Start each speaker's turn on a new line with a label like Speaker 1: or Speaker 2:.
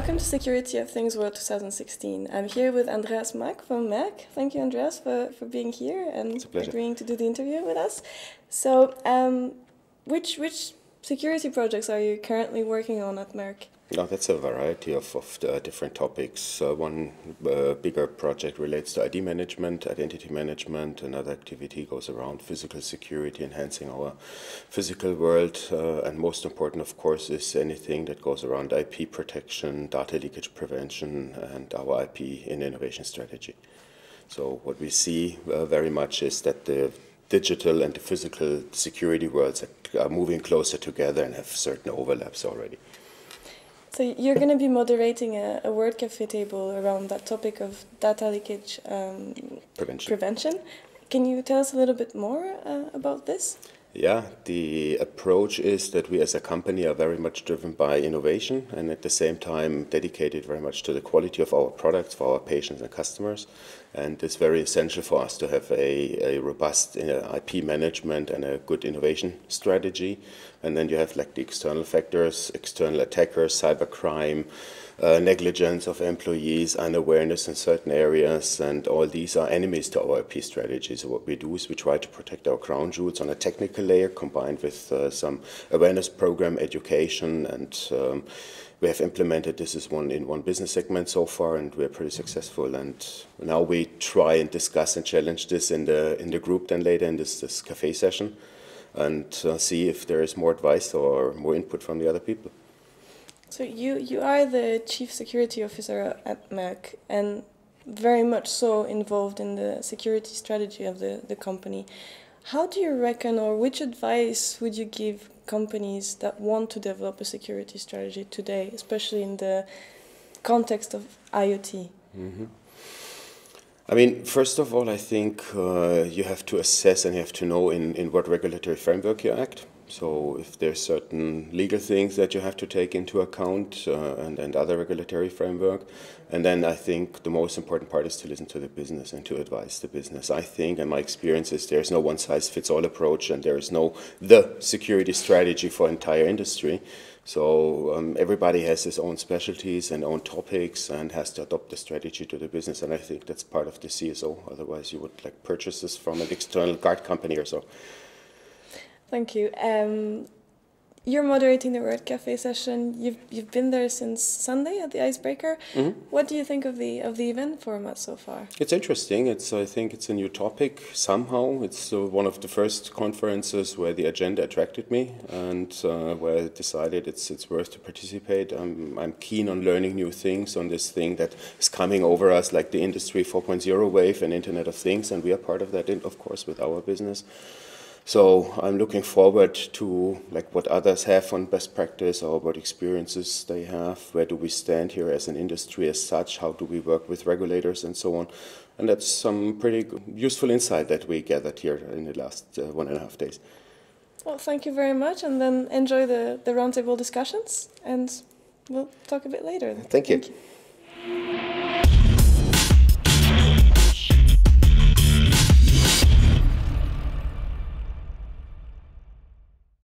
Speaker 1: welcome to Security of Things World 2016. I'm here with Andreas Maack from Merck. Thank you, Andreas, for, for being here and agreeing to do the interview with us. So, um, which, which security projects are you currently working on at Merck?
Speaker 2: No, that's a variety of, of uh, different topics. Uh, one uh, bigger project relates to ID management, identity management. Another activity goes around physical security, enhancing our physical world. Uh, and most important, of course, is anything that goes around IP protection, data leakage prevention, and our IP in innovation strategy. So what we see uh, very much is that the digital and the physical security worlds are moving closer together and have certain overlaps already.
Speaker 1: So you're going to be moderating a, a World Cafe table around that topic of data leakage um,
Speaker 2: prevention.
Speaker 1: prevention. Can you tell us a little bit more uh, about this?
Speaker 2: Yeah, the approach is that we as a company are very much driven by innovation and at the same time dedicated very much to the quality of our products for our patients and customers. And it's very essential for us to have a, a robust uh, IP management and a good innovation strategy. And then you have like the external factors, external attackers, cybercrime, uh, negligence of employees, unawareness in certain areas, and all these are enemies to our IP strategy. So what we do is we try to protect our crown jewels on a technical layer combined with uh, some awareness program, education, and um, we have implemented this is one in one business segment so far, and we're pretty successful. And now we try and discuss and challenge this in the in the group then later in this this cafe session, and uh, see if there is more advice or more input from the other people.
Speaker 1: So you you are the chief security officer at Merck, and very much so involved in the security strategy of the, the company. How do you reckon, or which advice would you give companies that want to develop a security strategy today, especially in the context of IoT?
Speaker 2: Mm -hmm. I mean, first of all, I think uh, you have to assess and you have to know in, in what regulatory framework you act. So if there's certain legal things that you have to take into account uh, and, and other regulatory framework. And then I think the most important part is to listen to the business and to advise the business. I think, and my experience is there's no one size fits all approach and there is no the security strategy for entire industry. So um, everybody has his own specialties and own topics and has to adopt the strategy to the business. And I think that's part of the CSO. Otherwise, you would like purchase this from an external guard company or so.
Speaker 1: Thank you. Um, you're moderating the World Cafe session. You've you've been there since Sunday at the Icebreaker. Mm -hmm. What do you think of the of the event format so far?
Speaker 2: It's interesting. It's I think it's a new topic somehow. It's uh, one of the first conferences where the agenda attracted me and uh, where I decided it's it's worth to participate. I'm I'm keen on learning new things on this thing that is coming over us, like the Industry 4.0 wave and Internet of Things, and we are part of that, of course, with our business. So I'm looking forward to like what others have on best practice or what experiences they have. Where do we stand here as an industry as such? How do we work with regulators and so on? And that's some pretty useful insight that we gathered here in the last uh, one and a half days.
Speaker 1: Well, thank you very much, and then enjoy the, the roundtable discussions, and we'll talk a bit later.
Speaker 2: Thank you. Thank you.